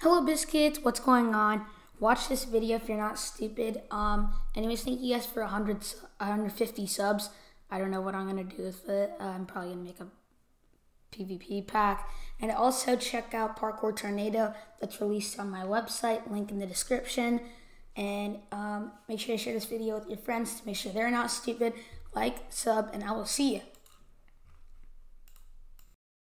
Hello, biscuits. What's going on? Watch this video if you're not stupid. Um, anyways, thank you guys for 100, 150 subs. I don't know what I'm gonna do with it. Uh, I'm probably gonna make a PvP pack. And also check out Parkour Tornado that's released on my website. Link in the description. And um, make sure you share this video with your friends to make sure they're not stupid. Like, sub, and I will see you.